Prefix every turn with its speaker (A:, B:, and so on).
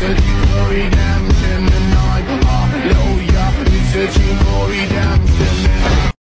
A: Searching for redemption and I'm know you're searching for redemption